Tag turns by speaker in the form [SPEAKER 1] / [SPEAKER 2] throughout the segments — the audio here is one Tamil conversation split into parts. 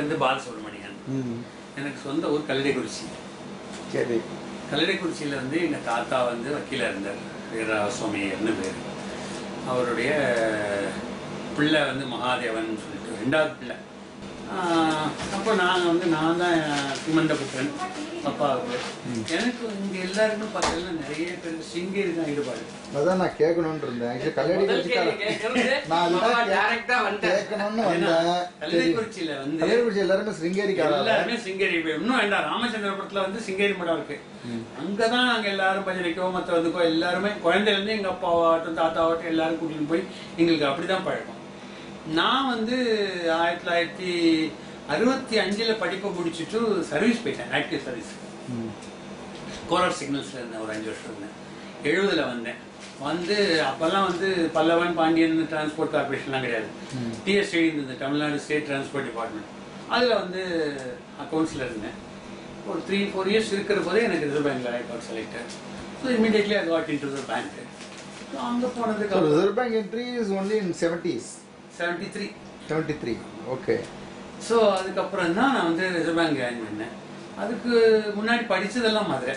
[SPEAKER 1] வந்து பாலசுப்ரமணியன் எனக்கு சொந்த ஊர் கல்லடைக்குறிச்சி.
[SPEAKER 2] சரி.
[SPEAKER 1] கல்லடைக்குறிச்சியில் வந்து எங்கள் தாத்தா வந்து வக்கீலாக இருந்தார். வீரா சுவாமியர்னு பேர். அவருடைய பிள்ளை வந்து மகாதேவன் சொல்லிட்டு ரெண்டாவது பிள்ளை. அப்போ நாங்கள் வந்து நான் தான் சிமந்த புத்திரன் அப்பாவுக்கு எனக்கு இங்கே எல்லாருக்கும் பார்த்தீங்கன்னா நிறைய பேருக்கு சிங்கேரி தான் ஈடுபாடு.
[SPEAKER 2] அதான் நான் கேட்கணும்னு இருந்தேன்.
[SPEAKER 1] கல்லடைக்குறிச்சியில வந்து
[SPEAKER 2] எல்லாருமே சிருங்கேரிக்காரா
[SPEAKER 1] எல்லாருமே சிங்கேரி இன்னும் வேண்டாம் ராமச்சந்திரபுரத்துல வந்து சிங்கேரி மடம் இருக்கு. அங்கதான் நாங்க எல்லாரும் பஜனைக்கோ மத்த வந்துக்கோ எல்லாருமே குழந்தையில இருந்து எங்க அப்பாவாட்டும் தாத்தாவாட்டும் எல்லாரும் கூட்டிட்டு போய் எங்களுக்கு அப்படிதான் பழக்கம். நான் வந்து ஆயிரத்தி தொள்ளாயிரத்தி அறுபத்தி அஞ்சுல படிப்பை முடிச்சுட்டு சர்வீஸ் போயிட்டேன் ஆக்டிவ் சர்வீஸ். கோலார் சிக்னல்ஸ்ல இருந்தேன் ஒரு அஞ்சு வருஷம் இருந்தேன். எழுபதுல வந்தேன். வந்து அப்பெல்லாம் வந்து பல்லவன் பாண்டியன் டிரான்ஸ்போர்ட் கார்பரேஷன்லாம் கிடையாது. டிஎஸ்டி இருந்தது தமிழ்நாடு ஸ்டேட் டிரான்ஸ்போர்ட் டிபார்ட்மெண்ட் அதில் வந்து அக்கௌண்ட்ஸில் இருந்தேன். ஒரு த்ரீ ஃபோர் இயர்ஸ் இருக்கிற போதே எனக்கு ரிசர்வ் பேங்க்ல I got selected so immediately I got into the bank so அங்கே போனதுக்கு
[SPEAKER 2] So Reserve Bank entry is only in 70s,
[SPEAKER 1] seventy three
[SPEAKER 2] 73. Okay.
[SPEAKER 1] So அதுக்கப்புறம் தான் நான் வந்து ரிசர்வ் பேங்க் ஜாயின் பண்ணேன். அதுக்கு முன்னாடி படிச்சதெல்லாம் மதுரை.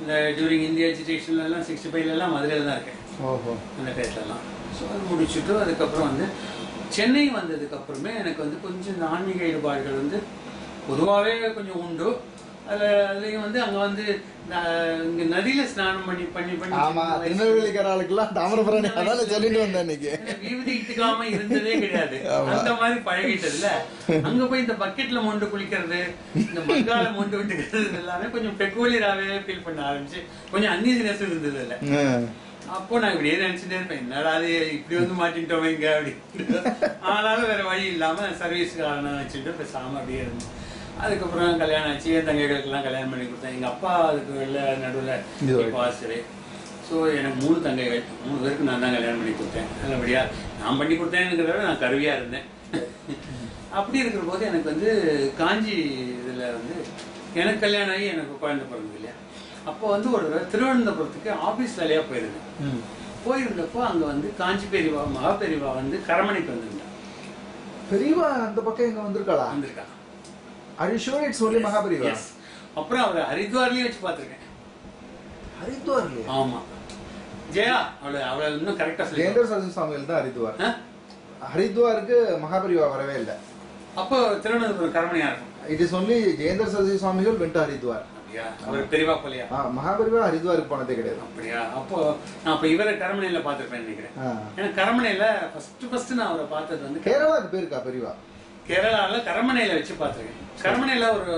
[SPEAKER 1] இந்த டியூரிங் இந்தியா எஜுகேஷன்லாம் சிக்ஸ்டி ஃபைவ்லலாம் மதுரையில் தான் இருக்கேன்.
[SPEAKER 2] ஓஹோ.
[SPEAKER 1] அந்த டயத்துலலாம் ஸோ அது முடிச்சுட்டு அதுக்கப்புறம் வந்து சென்னை வந்ததுக்கு அப்புறமே எனக்கு வந்து கொஞ்சம் இந்த ஆன்மீக ஈடுபாடுகள் வந்து பொதுவாகவே கொஞ்சம் உண்டு. அதில் அதுலேயும் வந்து அங்கே வந்து இங்க நதியில ஸ்நானம் பண்ணி பண்ணி பண்ணி
[SPEAKER 2] ஆமா
[SPEAKER 1] சின்ன வயசுல-
[SPEAKER 2] திருநெல்வேலிக்காரர்களுக்கெல்லாம் தாமிரபரணி அதான சொல்லிட்டு வந்தேன் இன்னைக்கு.
[SPEAKER 1] விபூதி இட்டுக்காம இருந்ததே கிடையாது. அந்த மாதிரி பழகிட்டதுல அங்க போய் இந்த பக்கெட்ல மொண்டு குளிக்கிறது இந்த மக்கால மொண்டு விட்டுக்கிறது எல்லாமே கொஞ்சம் பெக்குவலியராகவே ஃபீல் பண்ண ஆரம்பிச்சு கொஞ்சம் அன்ஈசினஸ் இருந்தது இல்ல. அப்போ நான் இப்படியே நினைச்சுட்டே இருப்பேன் என்னடா அது இப்படி வந்து மாட்டிட்டோமே இங்க அப்படின்னு. ஆனாலும் வேற வழி இல்லாம சர்வீஸ் காரணம் வச்சுட்டு பேசாம அப்படியே இருந்தேன். அதுக்கப்புறம் கல்யாணம் ஆச்சு என் தங்கைகளுக்கெல்லாம் கல்யாணம் பண்ணி கொடுத்தேன். எங்க அப்பா அதுக்கு வெளில நடுவில் ஆசிரியர். ஸோ எனக்கு மூணு தங்கைகள். மூணு பேருக்கு நான் தான் கல்யாணம் பண்ணி கொடுத்தேன். நல்லபடியா நான் பண்ணி கொடுத்தேங்கிறத விட நான் கருவியா இருந்தேன். அப்படி இருக்கிற போது எனக்கு வந்து காஞ்சி இதுல வந்து எனக்கு கல்யாணம் ஆகி எனக்கு குழந்தை பிறந்தது இல்லையா? அப்போ வந்து ஒரு தடவை திருவனந்தபுரத்துக்கு ஆபீஸ் வேலையா போயிருந்தேன்.
[SPEAKER 2] ம்.
[SPEAKER 1] போயிருந்தப்போ அங்க வந்து காஞ்சி பெரியவா மகா பெரியவா வந்து கரமணிக்கு வந்திருந்தா
[SPEAKER 2] பெரியவா அந்த பக்கம் இங்க வந்திருக்காளா?
[SPEAKER 1] வந்திருக்கா
[SPEAKER 2] Are you sure it's only
[SPEAKER 1] Yes. அப்புறம் அவரை ஹரித்வார்லயே வச்சு பார்த்திருக்கேன்.
[SPEAKER 2] ஹரித்வார்லயா?
[SPEAKER 1] ஆமா. ஜெயா அவளை அவளை இன்னும் கரெக்டா சொல்லி.
[SPEAKER 2] ஜெயந்தர் சரஸ்வதி சுவாமிகள் தான் ஹரித்வார். ஹரித்வாருக்கு மகாபெரிவா வரவே இல்லை.
[SPEAKER 1] அப்போ திருவனந்தபுரம் கரமணியா இருக்கும்.
[SPEAKER 2] It is only Jayendra Saraswathi Swamigal went Haridwar.
[SPEAKER 1] அவர் பெரியவா போலியா?
[SPEAKER 2] மகாபெரிவா ஹரித்வாருக்கு போனதே கிடையாது.
[SPEAKER 1] அப்படியா? அப்போ நான் அப்ப இவரை கரமனையில பார்த்திருப்பேன் நினைக்கிறேன். ஏன்னா கரமனையில ஃபர்ஸ்ட் ஃபர்ஸ்ட் நான் அவரை பார்த்தது வந்து
[SPEAKER 2] கேரளாவுக்கு போயிருக்கா பெரியவா
[SPEAKER 1] கேரளால கரமனையில வச்சு பார்த்திருக்கேன். கரமனையில ஒரு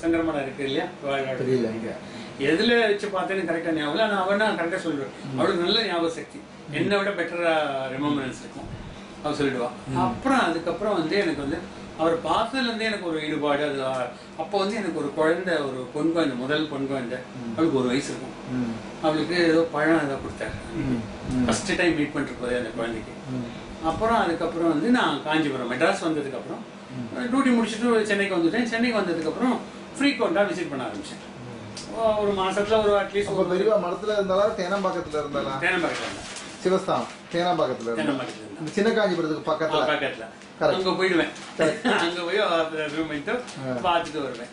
[SPEAKER 1] சங்கரமடம் இருக்கு இல்லையா?
[SPEAKER 2] தெரியல
[SPEAKER 1] எதுல வச்சு பார்த்தேன்னு கரெக்டா ஞாபகம் இல்லை. ஆனா அவன் நான் கரெக்டா சொல்லுவேன். அவளுக்கு நல்ல ஞாபக சக்தி. என்னை விட பெட்டரா ரிமெம்பரன்ஸ் இருக்கும். அவ சொல்லிடுவா அப்புறம் அதுக்கப்புறம் வந்து எனக்கு வந்து அவர் பார்த்ததுல இருந்தே எனக்கு ஒரு ஈடுபாடு. அது அப்போ வந்து எனக்கு ஒரு குழந்தை ஒரு பொன் குழந்தை முதல் பொன் குழந்தை. அவளுக்கு ஒரு வயசு இருக்கும். அவளுக்கு ஏதோ பழம் ஏதோ கொடுத்தாரு. ஃபர்ஸ்ட் டைம் மீட் பண்ணிட்டு போதே அந்த குழந்தைக்கு. அப்புறம் அதுக்கப்புறம் வந்து நான் காஞ்சிபுரம் மெட்ராஸ் வந்ததுக்கு அப்புறம் டியூட்டி முடிச்சுட்டு சென்னைக்கு வந்துட்டேன். சென்னைக்கு வந்ததுக்கு அப்புறம் ஃப்ரீக்வெண்டா விசிட் பண்ண ஆரம்பிச்சேன். ஒரு மாசத்துல ஒரு அட்லீஸ்ட் ஒரு
[SPEAKER 2] பெரியவா மடத்துல இருந்தாலா தேனாம்பாக்கத்துல இருந்தாளா?
[SPEAKER 1] தேனம்பாக்கத்துல
[SPEAKER 2] சிவஸ்தானம் தேனாம்பாக்கத்துல
[SPEAKER 1] தேனம்பாக்கத்துல
[SPEAKER 2] சின்ன காஞ்சிபுரத்துக்கு பக்கத்துல.
[SPEAKER 1] பக்கத்துல. அங்க போயிடுவேன். அங்க போய் ரூம் பார்த்துட்டு வருவேன்.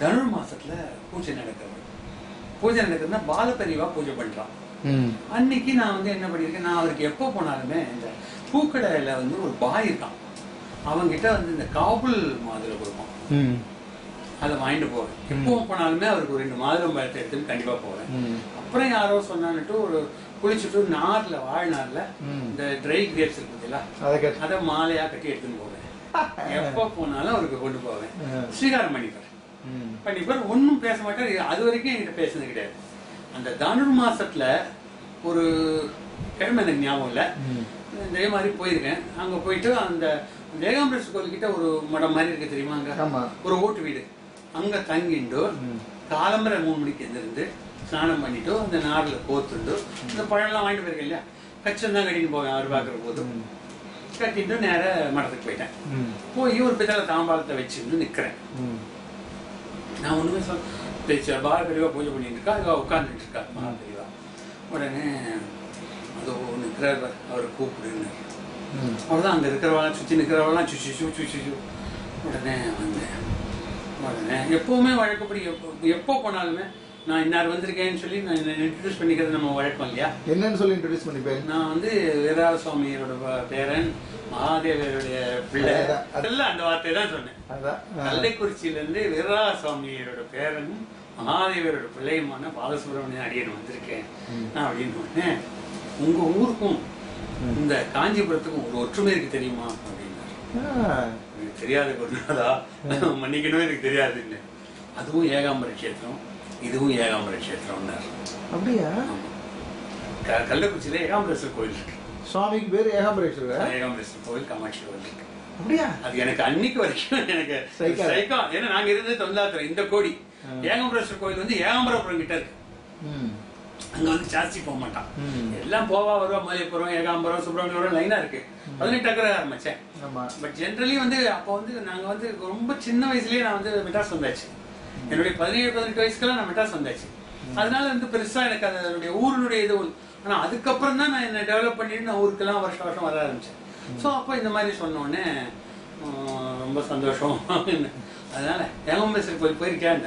[SPEAKER 1] தனுர் மாசத்துல பூஜை நடக்கிறது பூஜை நடக்கிறதுனா பாலபெரிவா பூஜை பண்றான். அன்னைக்கு நான் வந்து என்ன பண்ணியிருக்கேன்? நான் அவருக்கு எப்போ போனாலுமே இந்த பூக்கடையில வந்து ஒரு பாய் இருக்கான். அவங்கிட்ட வந்து இந்த காபுல் மாதுளை கொடுப்பான். அதை வாங்கிட்டு போவேன். எப்போ போனாலுமே அவருக்கு ஒரு ரெண்டு மாதுளம் பழத்தை எடுத்துட்டு கண்டிப்பா போவேன். அப்புறம் யாரோ சொன்னான்னுட்டு ஒரு குளிச்சுட்டு நார்ல வாழ்நாள்ல. இந்த ட்ரை கிரேப்ஸ் இருக்கு பார்த்தீங்களா?
[SPEAKER 2] அதை
[SPEAKER 1] மாலையா கட்டி எடுத்துன்னு போவேன். எப்போ போனாலும் அவருக்கு கொண்டு போவேன். ஸ்ரீகாரம் பண்ணிப்பார். பண்ணிப்பார் ஒன்றும் பேச மாட்டார் அது வரைக்கும் என்கிட்ட பேசுனது கிடையாது. அந்த தனுர் மாசத்துல ஒரு கிழமை எனக்கு ஞாபகம் இல்லை. இதே மாதிரி போயிருக்கேன். அங்க போயிட்டு அந்த ஏகாம்பரேஸ்வரர் கோயில் கிட்ட ஒரு மடம் மாதிரி இருக்கு தெரியுமா அங்க? ஒரு ஓட்டு வீடு. அங்க தங்கிண்டு. காலம்பரை மூணு மணிக்கு எழுந்திருந்து ஸ்நானம் பண்ணிட்டு அந்த நார்ல கோத்துண்டு இந்த பழம்லாம் வாங்கிட்டு போயிருக்கேன் இல்லையா? கச்சம் தான் கட்டின்னு போவேன் அவர் பார்க்குற போது. கட்டிட்டு நேர மடத்துக்கு போயிட்டேன். போய் ஒரு பித்தளை தாம்பாளத்தை வச்சுட்டு நிக்கிறேன்.
[SPEAKER 2] ம்.
[SPEAKER 1] நான் ஒண்ணுமே சொல்ல பார பெரியவா பூஜை பண்ணிட்டு இருக்கா இவ உட்கார்ந்துட்டு இருக்கா? மகா பெரியவா. உடனே அதோ நிற்கிறார் அவரை கூப்பிடுன்னு. அவ்வளோதான் அங்கே இருக்கிறவெல்லாம் சுற்றி நிற்கிறவெல்லாம் சுச்சு சுச்சு சு உடனே வந்தேன். உடனே எப்பவுமே வழக்கப்படி எப்போ எப்போ போனாலுமே நான் இன்னார் வந்திருக்கேன்னு சொல்லி நான் இன்ட்ரடியூஸ் பண்ணிக்கிறது நம்ம வழக்கம் இல்லையா?
[SPEAKER 2] என்னன்னு சொல்லி இன்ட்ரடியூஸ் பண்ணிப்பேன்.
[SPEAKER 1] நான் வந்து வீரராஜ சுவாமியோட பேரன் மகாதேவருடைய பிள்ளை. அதெல்லாம் அந்த வார்த்தை தான் சொன்னேன்.
[SPEAKER 2] அதான். ஆ.
[SPEAKER 1] கள்ளைக்குறிச்சியில இருந்து வீரராஜ சுவாமியோட பேரனும் மகாதேவரோட பிள்ளையுமான பாலசுப்ரமணியன் அடியன் வந்திருக்கேன். நான் அப்படின்னு உங்க ஊருக்கும் இந்த காஞ்சிபுரத்துக்கும் ஒரு ஒற்றுமை இருக்கு தெரியுமா? அப்படின்னாரு. எனக்கு தெரியாது குருநாதா. மன்னிக்கணும் எனக்கு தெரியாது இல்லை. அதுவும் ஏகாம்பர கஷேத்திரம் இதுவும் ஏகாம்பர கஷேத்திரம்னாரு.
[SPEAKER 2] அப்படியா?
[SPEAKER 1] கள்ளக்குறிச்சியில ஏகாம்பரேஸ்வரர் கோயில் இருக்கு.
[SPEAKER 2] சுவாமிக்கு பேரு ஏகாம்பரேஸ்வரர்
[SPEAKER 1] ஏகாம்பரேஸ்வரர் கோயில் காமாட்சி கோயில் இருக்கு.
[SPEAKER 2] அப்படியா?
[SPEAKER 1] அது எனக்கு அன்னைக்கு வரைக்கும் எனக்கு
[SPEAKER 2] சைக்கா.
[SPEAKER 1] ஏன்னா நாங்க இருந்தது தொண்டாத்திரம் இந்த கோடி. ஏகாம்பரேஸ்வரர் கோயில் வந்து ஏகாம்பரபுரம் கிட்ட இருக்கு. அங்க வந்து ஜாஸ்தி போக மாட்டான். எல்லாம் போவா வருவா மலையப்புறம் ஏகாம்பரம் சுப்பிரமணியம் லைனா இருக்கு. பதினெட்டு அக்கறை ஆரம்பிச்சேன் பட் ஜென்ரலி வந்து அப்போ வந்து நாங்க வந்து ரொம்ப சின்ன வயசுலயே நான் வந்து மெட்ராஸ் வந்தாச்சு. என்னுடைய பதினேழு பதினெட்டு வயசுக்கெல்லாம் நான் மெட்ராஸ் வந்தாச்சு. அதனால வந்து பெருசா எனக்கு அதனுடைய ஊருடைய இது ஆனா அதுக்கப்புறம் தான் நான் என்ன டெவலப் பண்ணிட்டு நான் ஊருக்கெல்லாம் வருஷம் வருஷம் வர ஆரம்பிச்சேன். ஸோ அப்போ இந்த மாதிரி சொன்ன உடனே உம், ரொம்ப சந்தோஷம். அதனால ஏகம்பேஸ்வரர் கோயில் போயிருக்கேன்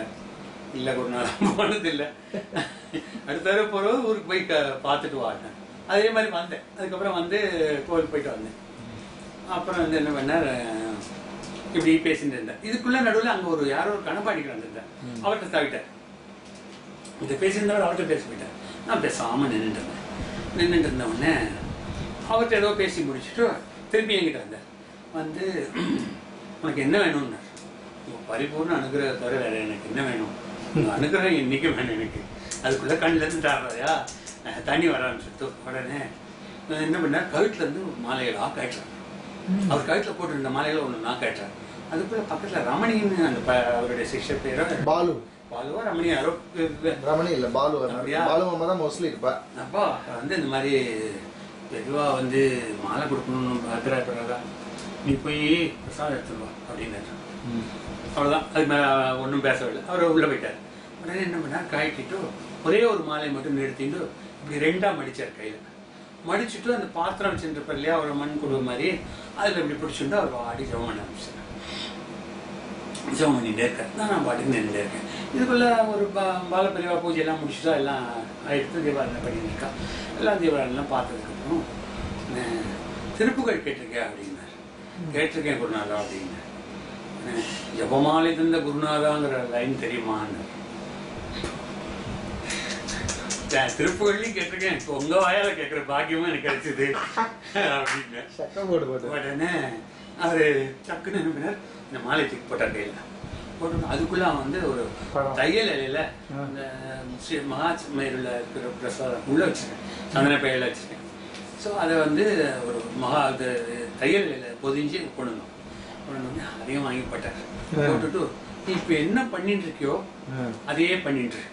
[SPEAKER 1] இல்ல ஒரு நாள் போனது இல்ல அடுத்த தடவை போறது ஊருக்கு போய் பார்த்துட்டு வாங்க அதே மாதிரி வந்தேன். அதுக்கப்புறம் வந்து கோவில் போயிட்டு வந்தேன். அப்புறம் வந்து என்ன பண்ணார் இப்படி பேசிட்டு இருந்தேன் இதுக்குள்ள நடுவுல அங்க ஒரு யாரோ ஒரு கணப்பாடிக்கு வந்திருந்தேன் அவர்கிட்ட தவிட்டார் இந்த பேசியிருந்தவர் அவர்கிட்ட பேச போயிட்டார். நான் பேசாம நின்றுட்டு இருந்தேன். நின்றுட்டு இருந்த உடனே அவர்கிட்ட ஏதோ பேசி முடிச்சுட்டு திருப்பி என்கிட்ட வந்தார். வந்து உனக்கு என்ன வேணும்னார்? பரிபூர்ண அனுகிரகம் தவிர வேற எனக்கு என்ன வேணும்? அனுகிரகம் இன்னைக்கு வேணும் எனக்கு. அதுக்குள்ள கண்ணுல இருந்து தாடுறதையா அஹ் தண்ணி வர ஆரம்பிச்சுட்டு உடனே நான் என்ன பண்ணேன் கழுத்துல இருந்து ஒரு மாலைகளா கட்டுறேன் அவர் கழுத்துல போட்டிருந்த மாலைகளை ஒண்ணு நான் கட்டுறேன் அதுக்குள்ள பக்கத்துல ரமணின்னு அந்த அவருடைய சிஷ்யர் பேரோ
[SPEAKER 2] பாலு.
[SPEAKER 1] பாலுவோ ரமணி யாரோ
[SPEAKER 2] ரமணி இல்ல பாலு? பாலு அம்மா தான் மோஸ்ட்லி இருப்பா.
[SPEAKER 1] அப்பா வந்து இந்த மாதிரி மெதுவா வந்து மாலை கொடுக்கணும்னு அபிப்பிராயப்படுறதா நீ போய் பிரசாதம் எடுத்துட்டு வா அப்படின்னாரு. அவ்வளவுதான். அதுக்கு மேல ஒன்றும் பேசவில்லை. அவர் உள்ள போயிட்டார். உடனே என்ன பண்ணார்? காய்ச்சிட்டு ஒரே ஒரு மாலையை மட்டும் நிறுத்திட்டு இப்படி ரெண்டா மடிச்சார் கையில. மடிச்சுட்டு அந்த பாத்திரம் வச்சுருப்பார் இல்லையா ஒரு மண் குடுவை மாதிரி அதுல இப்படி பிடிச்சிட்டு அவர் வாடி ஜெபம் பண்ண ஆரம்பிச்சார். ஜெபம் பண்ணிட்டே இருக்கார். நான் நான் பாட்டுக்கு நின்றுட்டே இருக்கேன். இதுக்குள்ள ஒரு பா- பாலபரிவா பூஜை எல்லாம் முடிச்சுட்டா எல்லாம் ஆயிடுத்து தீபாவளி பண்ணிட்டு இருக்கா எல்லாம் தீபாவளிலாம் பார்த்ததுக்கப்புறம் அஹ், திருப்புகழ் கேட்டிருக்கேன் அப்படின்னார். கேட்டிருக்கேன் குருநாதா அப்படின்னார். ஜபமாலை தந்த குருநாதாங்கிற லைன் தெரியுமான்னு. திருப்புகள்லையும் கேட்டிருக்கேன். இப்போ உங்க வாயால கேட்கிற பாக்கியமும் எனக்கு கிடைச்சது. அப்படின்னு. உடனே அவரு டக்குன்னு பண்ணார் இந்த மாலை தூக்கி போட்டார் கையில. போட்டு அதுக்குள்ள அவன் வந்து ஒரு. தையல் இலையில ஸ்ரீ மகாமயிரில் இருக்கிற பிரசாதம் உள்ள வச்சிருக்கேன். சந்தன பையில வச்சிருக்கேன். ஸோ அதை வந்து ஒரு மகா அது தையல் பொதிஞ்சு கொண்டு வந்தோம் கொண்டு வந்து அதையும் வாங்கி போட்டார்
[SPEAKER 2] ஆ.
[SPEAKER 1] போட்டுட்டு நீ இப்போ என்ன பண்ணிட்டு இருக்கியோ. அதையே பண்ணிட்டு இரு.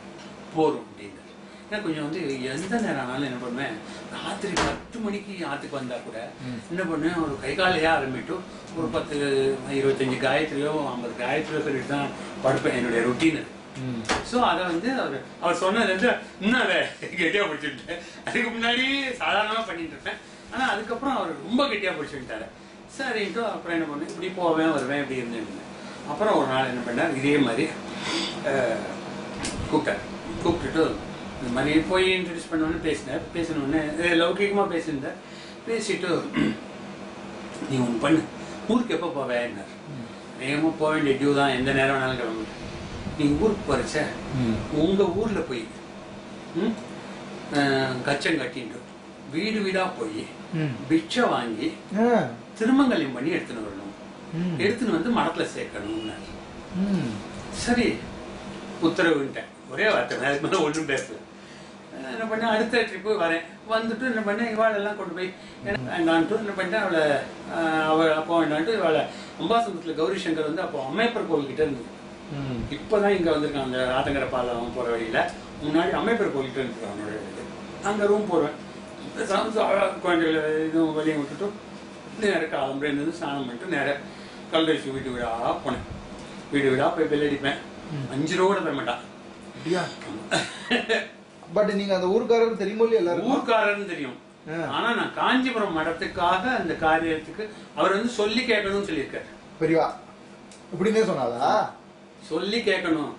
[SPEAKER 1] போதும் அப்படின்னாரு ஏன்னா கொஞ்சம் வந்து எந்த நேரம் ஆனாலும் என்ன பண்ணுவேன் ராத்திரி பத்து மணிக்கு ஆத்துக்கு வந்தா கூட என்ன பண்ணுவேன் ஒரு கை காலையா ஆரம்பிட்டு ஒரு பத்து இருபத்தஞ்சு காயத்ரியோ ஐம்பது காயத்ரியோ சொல்லிட்டு தான் படுப்பேன் என்னுடைய ரொட்டீன்
[SPEAKER 2] ம்.
[SPEAKER 1] ஸோ அதை வந்து அவர் அவர் சொன்னது வந்து இன்னும் அதை கெட்டியாக பிடிச்சிருந்தேன் அதுக்கு முன்னாடி சாதாரணமாக பண்ணிட்டு இருப்பேன். ஆனால் அதுக்கப்புறம் அவர் ரொம்ப கெட்டியாக பிடிச்சிட்டாரு சரின்ட்டு அப்புறம் என்ன பண்ணேன் இப்படி போவேன் வருவேன் இப்படி இருந்தேன் அப்புறம் ஒரு நாள் என்ன பண்ணார் இதே மாதிரி கூப்பிட்டார். கூப்பிட்டுட்டு இந்த மாதிரி போய் இன்ட்ரடியூஸ் பண்ணோன்னு பேசினார். பேசினோடனே லௌகிகமாக பேசியிருந்தார். பேசிட்டு நீ ஒன்று பண்ணு ஊருக்கு எப்போ போவேன்னார் வேகமாக போக வேண்டிய டியூ தான் எந்த நேரம் வேணாலும் கிளம்பு நீ ஊருக்கு போறச்ச. உங்க ஊர்ல போய் கச்சம் கட்டிட்டு வீடு வீடா போய். பிட்சை வாங்கி. திருமங்கல்யம் பண்ணி எடுத்துன்னு வரணும். எடுத்துன்னு வந்து மடத்துல சேர்க்கணும்னாரு
[SPEAKER 2] ம்.
[SPEAKER 1] சரி உத்தரவுன்ட்டேன் ஒரே வார்த்தை அதுக்கு மேலே ஒன்றும் பேசல என்ன பண்ணேன் அடுத்த ட்ரிப்பு வரேன் வந்துட்டு என்ன பண்ணேன் இவாள் எல்லாம் கொண்டு போய் வேண்டான்ட்டு என்ன பண்ணிட்டேன் அவளை அவள் அப்போ வேண்டான்ட்டு இவாளை அம்பாசமுத்திரத்தில் கௌரி சங்கர் வந்து அப்போ அம்மையப்பர் கோவில்கிட்ட இருந்தது. இப்போதான் இங்க வந்திருக்கான் அந்த ஆத்தங்கர பாலம் போற வழியில. முன்னாடி இருந்துருக்கான் அவனோட இது அங்க ரூம் போடுவேன். குழந்தைகளை இதுவும் வெளியே விட்டுட்டு நேர காலம்பரை இருந்து ஸ்நானம் பண்ணிட்டு நேர கல்தரிசி வீட்டு வீடா போனேன். வீடு வீடா போய் பெல் அடிப்பேன். அஞ்சு ரூபா கூட தர மாட்டான்.
[SPEAKER 2] பட் நீங்க அந்த ஊருக்காரர் தெரியுமோ இல்லையா எல்லாருக்கும்?
[SPEAKER 1] ஊர்க்காரன்னு தெரியும். ஆனா நான் காஞ்சிபுரம் மடத்துக்காக அந்த காரியத்துக்கு அவர் வந்து சொல்லி கேட்கணும்னு சொல்லியிருக்காரு.
[SPEAKER 2] பெரியவா இப்படின்னே சொன்னாளா?
[SPEAKER 1] சொல்லி கேட்கணும்.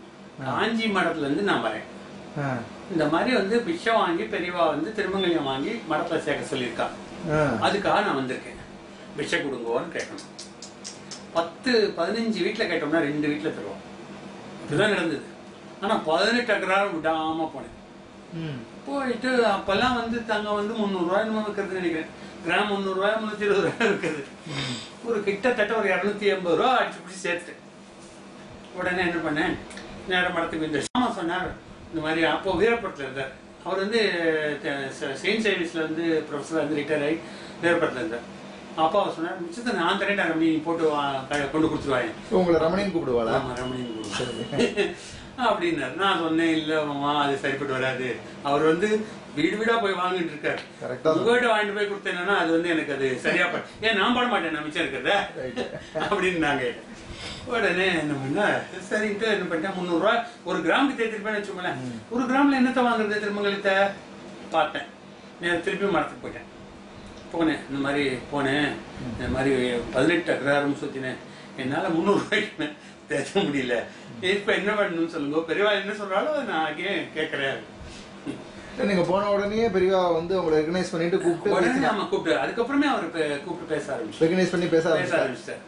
[SPEAKER 1] காஞ்சி மடத்துல இருந்து நான் வரேன். இந்த மாதிரி வந்து பிச்சை வாங்கி பெரியவா வந்து திருமங்கல்யம் வாங்கி மடத்துல சேர்க்க சொல்லியிருக்கா. அதுக்காக நான் வந்திருக்கேன். பிச்சை கொடுங்கோன்னு கேட்கணும். பத்து பதினஞ்சு வீட்டுல கேட்டோம்னா ரெண்டு வீட்டுல தருவோம். இதுதான் நடந்தது. ஆனா பதினெட்டு அக்கறாரம் விடாம போனேன். போயிட்டு அப்பெல்லாம் வந்து தங்க வந்து முந்நூறுரூவா என்னமோ இருக்கிறது நினைக்கிறேன். கிராம் முந்நூறுரூவா முந்நூற்றி இருபது ரூபாய் இருக்குது ஒரு கிட்டத்தட்ட ஒரு இரநூத்தி எண்பது ரூபா அடிச்சு பிடிச்சி சேர்த்துட்டேன். உடனே என்ன பண்ணேன் நேரம் மடத்துக்கு இந்த ஆமா சொன்னார் இந்த மாதிரி அப்போ வீரப்படத்தில் இருந்தார். அவர் வந்து செயின்ட் சர்வீஸ்ல வந்து ப்ரொஃபஸர் வந்து ரிட்டையர் ஆகி வீரப்படத்தில் இருந்தார். அப்பா அவர் சொன்னார் மிச்சத்தை நான் தரேன் ரமணி போட்டு கொண்டு கொடுத்துருவாங்க
[SPEAKER 2] உங்களை ரமணின்னு கூப்பிடுவாளா?
[SPEAKER 1] ஆமா, ரமணின்னு கொடுங்க. அப்படின்னாரு. நான் சொன்னேன் இல்ல மாமா அது சரிப்பட்டு வராது. அவர் வந்து வீடு வீடா போய் வாங்கிட்டு இருக்காரு. உங்ககிட்ட வாங்கிட்டு போய் கொடுத்தேன்னா அது வந்து எனக்கு அது சரியா ஏன் நான் போட மாட்டேன் நான் மிச்சம் இருக்கிறத?
[SPEAKER 2] Right.
[SPEAKER 1] உடனே என்ன பண்ண சரின்ட்டு என்ன பண்ணிட்டேன் முந்நூறுரூவா ஒரு கிராமுக்கு தேர்த்திருப்பேன்னு வச்சுக்கோங்களேன். ஒரு கிராம்ல என்னத்தை வாங்குறது திருமங்கலத்தை பார்த்தேன். நான் திருப்பி மரத்துக்கு போயிட்டேன். போனேன். இந்த மாதிரி போனேன். இந்த மாதிரி பதினெட்டு அக்ராரம் சுத்தினேன். என்னால முந்நூறு ரூபாய்க்கு தேய்க்க முடியல. இப்ப என்ன பண்ணணும்னு சொல்லுங்க. பெரியவா என்ன சொல்றாலும் அதை நான் கேட்கறேன்
[SPEAKER 2] நீங்க போன உடனே பெரியவா வந்து உங்களை ரெகனைஸ் பண்ணிட்டு கூப்பிட்டு
[SPEAKER 1] உடனே நம்ம கூப்பிட்டு. அதுக்கப்புறமே அவர் கூப்பிட்டு பேச ஆரம்பிச்சு
[SPEAKER 2] ரெகனைஸ் பண்ணி பேச
[SPEAKER 1] ஆரம்பிச்சிட்டார்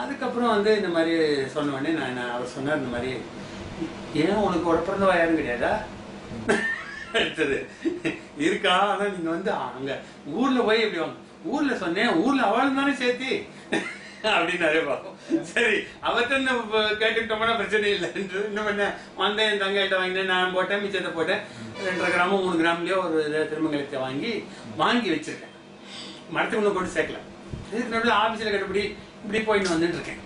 [SPEAKER 1] அதுக்கப்புறம் வந்து இந்த மாதிரி சொன்ன உடனே நான் அவர் சொன்னார் இந்த மாதிரி ஏன் உனக்கு ஒரு பிறந்தவா யாரும் கிடையாதா? அடுத்தது இருக்கா ஆனால் நீங்க வந்து அங்க ஊர்ல போய் எப்படி வாங்க. ஊர்ல சொன்னேன் ஊர்ல அவளும் தானே சேர்த்தி? அப்படின்னாரே பார்ப்போம். சரி அவர்கிட்ட கேட்டுக்கிட்டோம்னா பிரச்சனை இல்லை. இன்னும் என்ன வந்தேன் என் தங்கைகிட்ட வாங்கினேன் நான் போட்டேன் மிச்சத்தை போட்டேன். ரெண்டரை கிராமம் மூணு கிராம்லயோ ஒரு திருமங்கலத்தை வாங்கி வாங்கி வச்சிருக்கேன். மரத்துக்கு ஒன்று கொண்டு சேர்க்கல. இதுக்கு நடுவில் ஆஃபீஸில் கட்டுப்படி இப்படி போயிட்டு வந்துட்டு இருக்கேன்.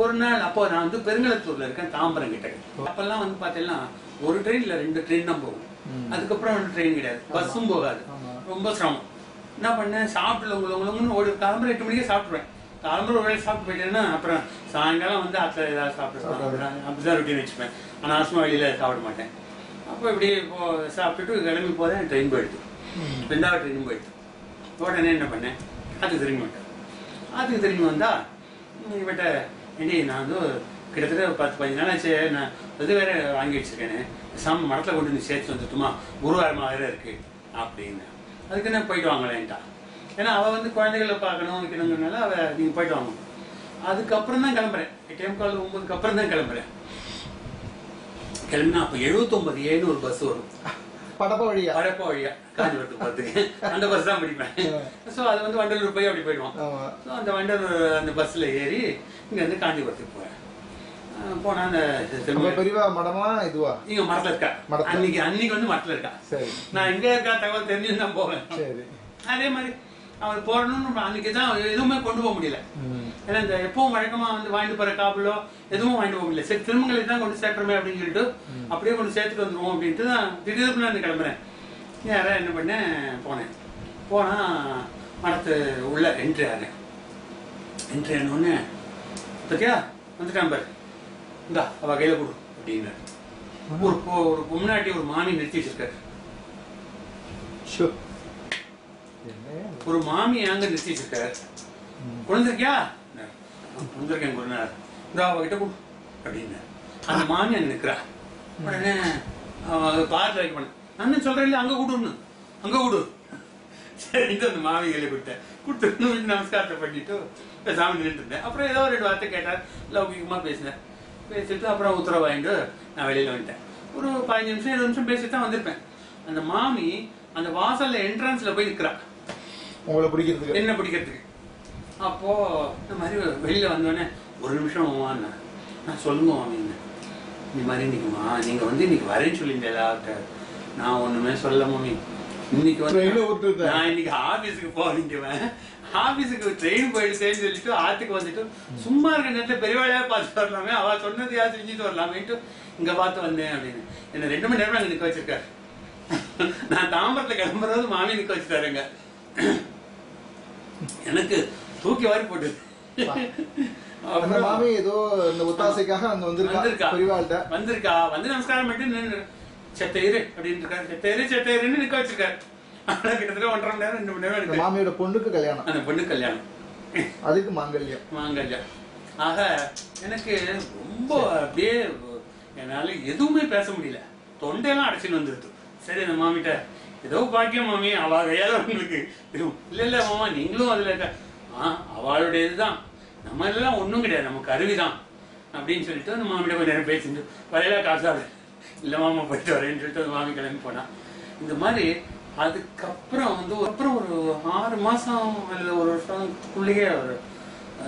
[SPEAKER 1] ஒரு நாள் அப்போ நான் வந்து பெருங்கலத்தூர்ல இருக்கேன் தாம்பரம் கிட்ட. அப்பெல்லாம் வந்து பார்த்தீங்கன்னா ஒரு ட்ரெயின் இல்லை ரெண்டு ட்ரெயின் தான் போகும். அதுக்கப்புறம் வந்து ட்ரெயின் கிடையாது. பஸ்ஸும் போகாது. ரொம்ப சிரமம். என்ன பண்ணேன்? சாப்பிடல உங்களை உங்களுன்னு ஒரு கிளம்புற எட்டு மணிக்கே சாப்பிட்ருவேன் கிளம்புற ஒரு வேளை சாப்பிட்டு போயிட்டேன்னா அப்புறம் சாயங்காலம் வந்து அத்தை ஏதாவது சாப்பிட்டு அப்படிதான் ரொட்டீன் வச்சுப்பேன். ஆனால் ஆசமா வெளியில சாப்பிட மாட்டேன். அப்போ இப்படி இப்போ சாப்பிட்டுட்டு கிளம்பி போதேன் ட்ரெயின் போயிடுது. ரெண்டாவது ட்ரெயின் போயிடுது. உடனே என்ன பண்ணேன்? அதுக்கு திரும்பி வந்தேன் அதுக்கு திரும்பி வந்தா இவட்ட ஏண்டி நான் வந்து கிட்டத்தட்ட ஒரு பத்து பதினஞ்சு நாள் ஆச்சு நான் இது வேற வாங்கி வச்சிருக்கேன்னு சம் மரத்தில் கொண்டு வந்து சேர்த்து வந்துட்டுமா? குருவாரமாக வேற இருக்கு. அப்படின்னு அதுக்கு என்ன போயிட்டு வாங்கலேன்ட்டா? ஏன்னா அவள் வந்து குழந்தைகளை பார்க்கணும் வைக்கணுங்கிறனால அவள் நீங்க போயிட்டு வாங்க. அதுக்கப்புறம் தான் கிளம்புறேன். எட்டேம் கால் ஒன்பதுக்கு அப்புறம் தான் கிளம்புறேன். கிளம்புனா அப்போ எழுபத்தொம்பது ஏன்னு ஒரு பஸ் வரும்.
[SPEAKER 2] படப்ப வழியா?
[SPEAKER 1] படப்பா வழியா. காஞ்சிபுரத்துக்கு போகிறதுக்கு அந்த பஸ் தான் பிடிப்பேன். ஸோ அது வந்து வண்டலூர் போய் அப்படி போயிடுவான் ஸோ அந்த வண்டலூர் அந்த பஸ்ஸில் ஏறி இங்கேருந்து காஞ்சிபுரத்துக்கு போகிறேன் போனால் அந்த
[SPEAKER 2] பெரியவா மடமா இதுவா?
[SPEAKER 1] இங்க மரத்தில் இருக்கா. அன்னைக்கு அன்னைக்கு வந்து மரத்தில் இருக்கா.
[SPEAKER 2] சரி.
[SPEAKER 1] நான் எங்க இருக்கா தகவல் தெரிஞ்சு தான் போவேன் அதே மாதிரி அவர் போறணும்னு அன்னைக்கு தான் எதுவுமே கொண்டு போக முடியல. ஏன்னா இந்த எப்பவும் வழக்கமா வந்து வாங்கிட்டு போற காப்பிலோ எதுவும் வாங்கிட்டு போக முடியல. சரி திருமங்களை தான் கொண்டு சேர்க்கிறோமே அப்படின்னு சொல்லிட்டு அப்படியே கொண்டு சேர்த்துட்டு வந்துருவோம் அப்படின்ட்டு தான் திடீர்னு நான் கிளம்புறேன். யாரா என்ன பண்ணேன் போனேன். போனா மரத்து உள்ள என்ட்ரி ஆனேன் என்ட்ரி ஆனோடனே பத்தியா? வந்துட்டான் பாரு. இந்தா அவ கையில கொடு அப்படின்னாரு. ஒரு ஒரு முன்னாடி ஒரு மாமி நிறுத்தி வச்சிருக்காரு ஒரு மாமி அங்க நிறுத்தி வச்சிருக்காரு குழந்திருக்கியா? குழந்திருக்கேன் குருநார் இந்த அவகிட்ட கொடு அப்படின்னு. அந்த மாமி அங்க நிக்கிறா உடனே பார்த்து வைக்க பண்ண. அண்ணன் சொல்றேன் இல்ல அங்க கூடுன்னு அங்க கூடு. சரிட்டு அந்த மாமி கையில கொடுத்தேன். கொடுத்து நமஸ்காரத்தை பண்ணிட்டு சாமி நின்று இருந்தேன். அப்புறம் ஏதோ ஒரு ரெண்டு வார்த்தை கேட்டார். லௌகிகமா பேசினேன். பேசிட்டு அப்புறம் உத்தரவு வாங்கிட்டு நான் வெளியில வந்துட்டேன். ஒரு பதினஞ்சு நிமிஷம் இருபது நிமிஷம் பேசிட்டு தான் வந்திருப்பேன். அந்த மாமி அந்த வாசல்ல என்ட்ரன்ஸ்ல போய் நிக்கிறா
[SPEAKER 2] உங்களை பிடிக்கிறதுக்கு.
[SPEAKER 1] என்ன பிடிக்கிறதுக்கு? அப்போ இந்த மாதிரி வெளியில வந்தோடனே ஒரு நிமிஷம் மாமான்னு நான் சொல்லுங்க மாமின்னு இந்த மாதிரி இன்னைக்குமா நீங்க வந்து இன்னைக்கு வரேன்னு சொல்லியிருந்தேன் நான் ஒண்ணுமே சொல்ல மாமி. இன்னைக்கு வந்து. நான் இன்னைக்கு ஆபீஸுக்கு போறீங்கவன் ஆபீஸுக்கு ட்ரெயின் போயிடுச்சேன்னு சொல்லிட்டு ஆத்துக்கு வந்துட்டு சும்மா இருக்க நேரத்துல பெரியவாளையா பார்த்து வரலாமே. அவ சொன்னது யார் செஞ்சுட்டு வரலாமேட்டு இங்க பார்த்து வந்தேன் அப்படின்னு. என்ன ரெண்டு மணி நேரம் அங்க நிக்க வச்சிருக்காரு. நான் தாம்பரத்துல கிளம்புறது மாமி நிக்க வச்சுட்டாருங்க. எனக்கு தூக்கி வாரி போட்டு.
[SPEAKER 2] அந்த மாமி ஏதோ இந்த ஒத்தாசைக்காக அங்க வந்திருக்கா? பெரியவாள்கிட்ட.
[SPEAKER 1] வந்திருக்கா. வந்து நமஸ்காரம் பண்ணிட்டு நின்று செத்தையிரு அப்படின்னு இருக்காரு. செத்தையிரு செத்தையிருன்னு நிக்க வச்சிருக்காரு. ஆனா கிட்டத்தட்ட ஒன்றரை மணி நேரம் ரெண்டு மணி நேரம்
[SPEAKER 2] மாமியோட பொண்ணுக்கு கல்யாணம்.
[SPEAKER 1] அந்த பொண்ணு கல்யாணம்.
[SPEAKER 2] அதுக்கு மாங்கல்யம்.
[SPEAKER 1] மாங்கல்யம். ஆக எனக்கு ரொம்ப அப்படியே என்னால எதுவுமே பேச முடியல. தொண்டையெல்லாம் அடைச்சின்னு வந்துருது. சரி அந்த மாமிட்ட ஏதோ பாக்கியம் மாமி அவ கையால உங்களுக்கு. இல்ல இல்ல மாமா நீங்களும் அதுல இருக்க ஆ அவளுடைய இதுதான் நம்ம எல்லாம் ஒண்ணும் கிடையாது நம்ம கருவிதான் அப்படின்னு சொல்லிட்டு அந்த மாமிட்ட கொஞ்ச நேரம் பேசிட்டு வரையில காசாது இல்ல மாமா போயிட்டு வரேன்னு சொல்லிட்டு அந்த மாமி கிளம்பி போனா. இந்த மாதிரி அதுக்கப்புறம் வந்து அப்புறம் ஒரு ஆறு மாசம் இல்ல ஒரு வருஷத்துக்குள்ளேயே ஒரு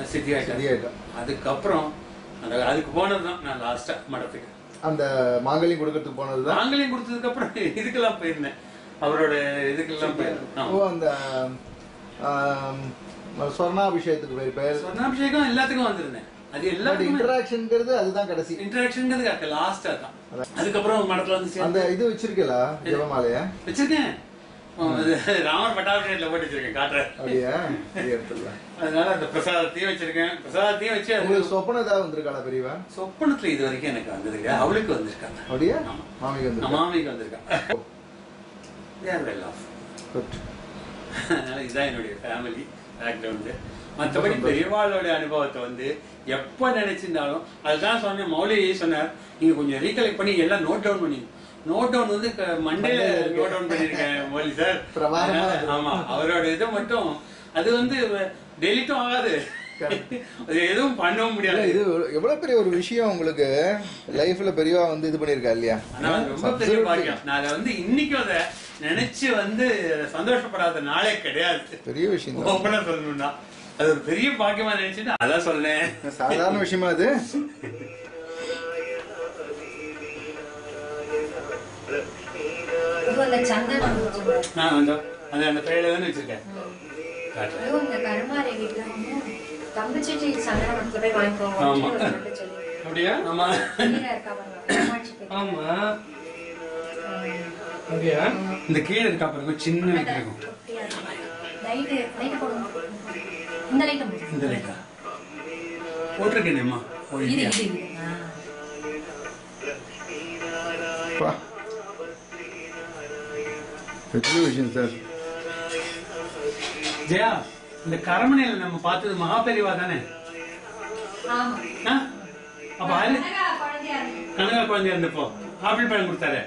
[SPEAKER 1] சித்தி
[SPEAKER 2] சரியாயிட்டோம்
[SPEAKER 1] அதுக்கப்புறம் அந்த அதுக்கு போனதுதான் நான் லாஸ்டா மடத்துக்கு.
[SPEAKER 2] அந்த மாங்கல்யம் கொடுக்கறதுக்கு போனதுதான்?
[SPEAKER 1] நாங்களே கொடுத்ததுக்கு அப்புறம் இதுக்கெல்லாம் போயிருந்தேன். அவரோட இதுக்கெல்லாம் போயிருந்தேன்
[SPEAKER 2] ஓ அந்த போயிருப்பேன்
[SPEAKER 1] சொர்ணாபிஷேகம் எல்லாத்துக்கும் வந்திருந்தேன். அது எல்லாத்துக்கும்.
[SPEAKER 2] இன்டராக்ஷன்ங்கிறது அதுதான் கடைசி.
[SPEAKER 1] இன்டராக்ஷன்ங்கிறது லாஸ்டா தான் அதுக்கப்புறம் மடத்துல வந்து
[SPEAKER 2] அந்த இது வச்சிருக்கீங்களா ஜெபமாலையா?
[SPEAKER 1] வச்சிருக்கேன். ராமர் பட்டாபிஷேகத்துல போட்டு வச்சிருக்கேன் காட்டுறேன்
[SPEAKER 2] அப்படியா?
[SPEAKER 1] அதனால அந்த பிரசாதத்தையும் வச்சிருக்கேன். பிரசாதத்தையும் வச்சு
[SPEAKER 2] உங்களுக்கு சொப்பனம் ஏதாவது வந்திருக்காளா பெரியவா?
[SPEAKER 1] சொப்பனத்துல இது வரைக்கும் எனக்கு வந்தது அவளுக்கு வந்திருக்காங்க.
[SPEAKER 2] அப்படியா. மாமிக்கு வந்திருக்கா?
[SPEAKER 1] மாமிக்கு வந்திருக்காங்க தேர் வெல் ஆஃப். அதனால இதுதான் என்னுடைய ஃபேமிலி பேக்ரவுண்டு மற்றபடி பெரியவாளோட அனுபவத்தை வந்து எப்போ நினைச்சிருந்தாலும் அதுதான் சொன்னேன் மௌலி சொன்னார். நீங்க கொஞ்சம் ரீகலெக்ட் பண்ணி எல்லாம் நோட் டவுன் பண்ணி நோட் டவுன் வந்து
[SPEAKER 2] இருக்கு.
[SPEAKER 1] நோட் டவுன் பண்ணிருக்கேன் மௌலி சார்
[SPEAKER 2] பிரமாதமா இருக்கு.
[SPEAKER 1] ஆமா அவரோட இது மட்டும். அது வந்து டெலிட்டும் ஆகாது. எதுவும் பண்ணவும் முடியாது.
[SPEAKER 2] இது எவ்வளவு பெரிய ஒரு விஷயம் உங்களுக்கு லைஃப்ல பெரியவா வந்து இது பண்ணிருக்கா இல்லையா?
[SPEAKER 1] ரொம்ப பெரிய பாக்கியம். நான் அதை வந்து இன்னைக்கும் அதை நினைச்சு வந்து சந்தோஷப்படாத நாளே கிடையாது.
[SPEAKER 2] பெரிய விஷயம்
[SPEAKER 1] ஓப்பனா சொல்லணும்னா. அது ஒரு பெரிய பாக்கியமா நினைச்சுட்டு அதான் சொன்னேன்.
[SPEAKER 2] சாதாரண விஷயமா அது?
[SPEAKER 3] அந்த
[SPEAKER 1] அந்த அந்த தானே வச்சிருக்கேன்.
[SPEAKER 3] சந்தனம் போய் வாங்கிக்கோங்க
[SPEAKER 1] ஆமா. அப்படியா? ஆமா. ஆமா. இந்த கீழே இருக்கா பாருங்க சின்ன லைட் இருக்கும்.
[SPEAKER 3] இந்த லைட்டு போடுங்க.
[SPEAKER 1] இந்த லைட்டா போட்டிருக்கேனேம்மா
[SPEAKER 2] விஷயம் சார்.
[SPEAKER 1] ஜெயா இந்த கரமனையில நம்ம பார்த்தது மகாபெரிவா தானே? அப்ப அது
[SPEAKER 3] குழந்தையா.
[SPEAKER 1] கனகா குழந்தை இருந்தப்போ. ஆப்பிள் பழம் கொடுத்தாரு.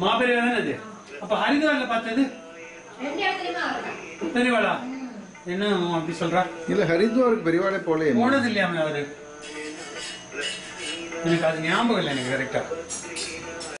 [SPEAKER 1] மகாபெரிவா தானே அது? அப்ப ஹரித்வார்ல பார்த்தது. பெரியவாளா. என்ன அப்படி சொல்றா?
[SPEAKER 2] இல்ல ஹரித்வாருக்கு பெரியவாளே போலே
[SPEAKER 1] போனது இல்லையாமே அவரு? எனக்கு அது ஞாபகம் இல்லை எனக்கு கரெக்டா